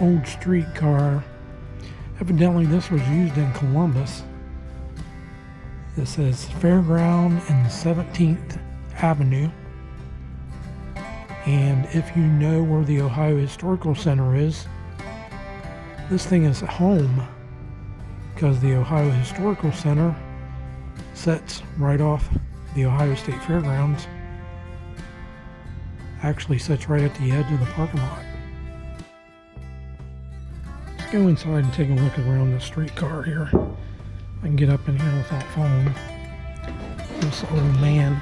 old streetcar. Evidently, this was used in Columbus. It says Fairground and 17th Avenue. And if you know where the Ohio Historical Center is, this thing is home because the Ohio Historical Center sets right off the Ohio State Fairgrounds. Actually sits right at the edge of the parking lot. Go inside and take a look around the streetcar here. I can get up in here without falling. This old man